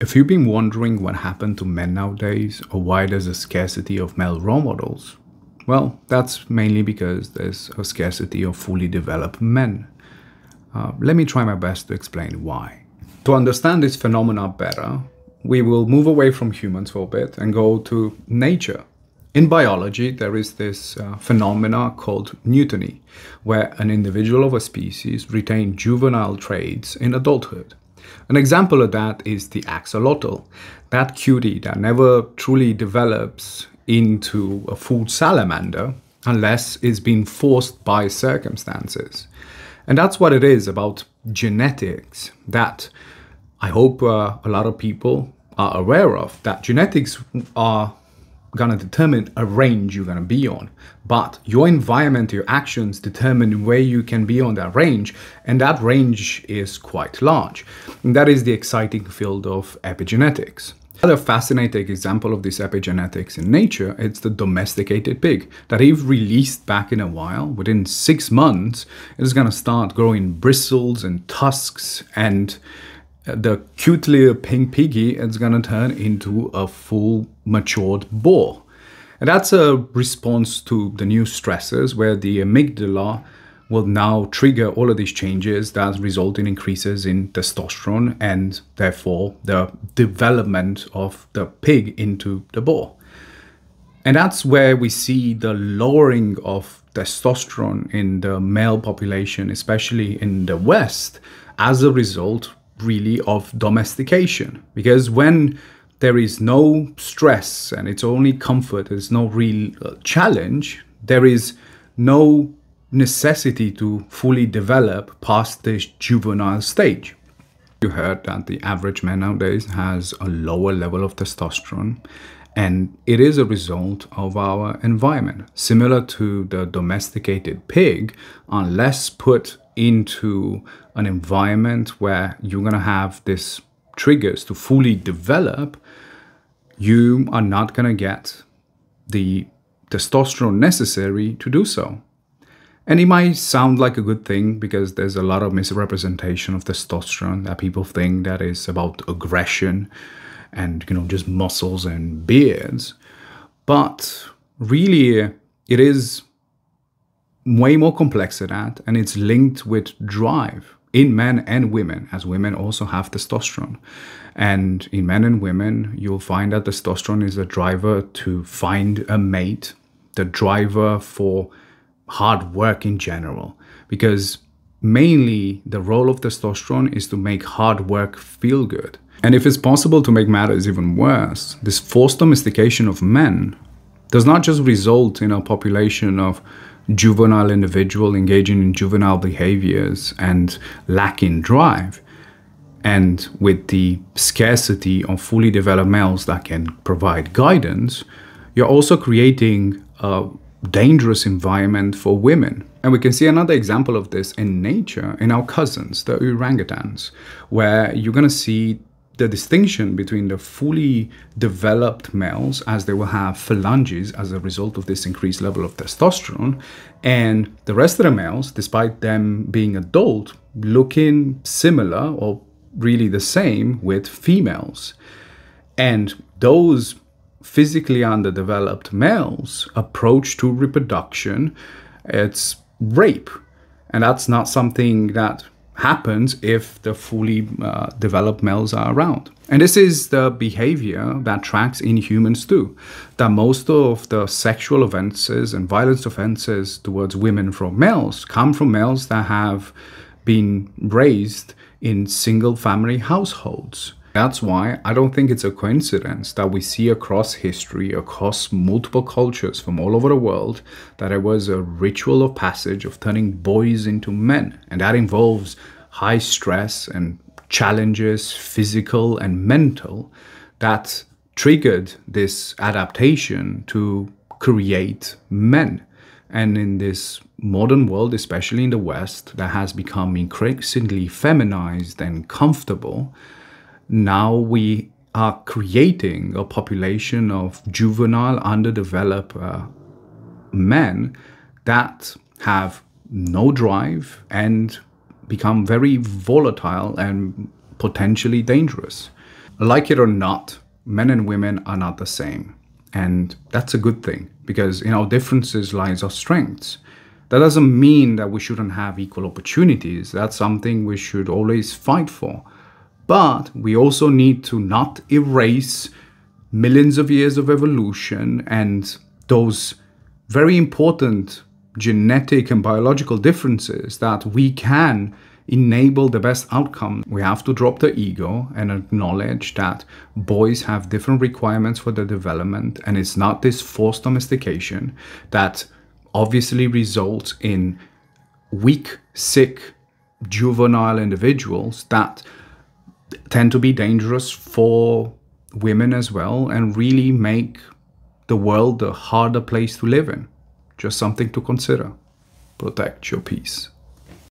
If you've been wondering what happened to men nowadays or why there's a scarcity of male role models, well, that's mainly because there's a scarcity of fully developed men. Uh, let me try my best to explain why. To understand this phenomena better, we will move away from humans for a bit and go to nature. In biology, there is this uh, phenomena called neoteny, where an individual of a species retains juvenile traits in adulthood. An example of that is the axolotl, that cutie that never truly develops into a full salamander unless it's been forced by circumstances. And that's what it is about genetics that I hope uh, a lot of people are aware of that genetics are going to determine a range you're going to be on. But your environment, your actions determine where you can be on that range. And that range is quite large. And that is the exciting field of epigenetics. Another fascinating example of this epigenetics in nature it's the domesticated pig that if released back in a while within six months it is going to start growing bristles and tusks and the cute little pink piggy is going to turn into a full matured boar. And that's a response to the new stresses where the amygdala will now trigger all of these changes that result in increases in testosterone and therefore the development of the pig into the boar. And that's where we see the lowering of testosterone in the male population, especially in the West, as a result really of domestication. Because when there is no stress and it's only comfort, there's no real uh, challenge, there is no necessity to fully develop past this juvenile stage. You heard that the average man nowadays has a lower level of testosterone, and it is a result of our environment. Similar to the domesticated pig, unless put into an environment where you're going to have this triggers to fully develop, you are not going to get the testosterone necessary to do so. And it might sound like a good thing because there's a lot of misrepresentation of testosterone that people think that is about aggression and you know just muscles and beards. But really it is way more complex than that and it's linked with drive in men and women, as women also have testosterone. And in men and women, you'll find that testosterone is a driver to find a mate, the driver for hard work in general. Because mainly the role of testosterone is to make hard work feel good. And if it's possible to make matters even worse, this forced domestication of men does not just result in a population of juvenile individual engaging in juvenile behaviors and lacking drive. And with the scarcity of fully developed males that can provide guidance, you're also creating a dangerous environment for women. And we can see another example of this in nature in our cousins, the orangutans, where you're going to see the distinction between the fully developed males, as they will have flanges as a result of this increased level of testosterone, and the rest of the males, despite them being adult, looking similar or really the same with females. And those physically underdeveloped males approach to reproduction, it's rape. And that's not something that happens if the fully uh, developed males are around. And this is the behavior that tracks in humans too. That most of the sexual offenses and violence offenses towards women from males come from males that have been raised in single family households. That's why I don't think it's a coincidence that we see across history, across multiple cultures from all over the world, that there was a ritual of passage of turning boys into men. And that involves high stress and challenges, physical and mental, that triggered this adaptation to create men. And in this modern world, especially in the West, that has become increasingly feminized and comfortable, now we are creating a population of juvenile, underdeveloped uh, men that have no drive and become very volatile and potentially dangerous. Like it or not, men and women are not the same. And that's a good thing because in our differences lies our strengths. That doesn't mean that we shouldn't have equal opportunities. That's something we should always fight for. But we also need to not erase millions of years of evolution and those very important genetic and biological differences that we can enable the best outcome. We have to drop the ego and acknowledge that boys have different requirements for their development, and it's not this forced domestication that obviously results in weak, sick, juvenile individuals that tend to be dangerous for women as well and really make the world a harder place to live in. Just something to consider. Protect your peace.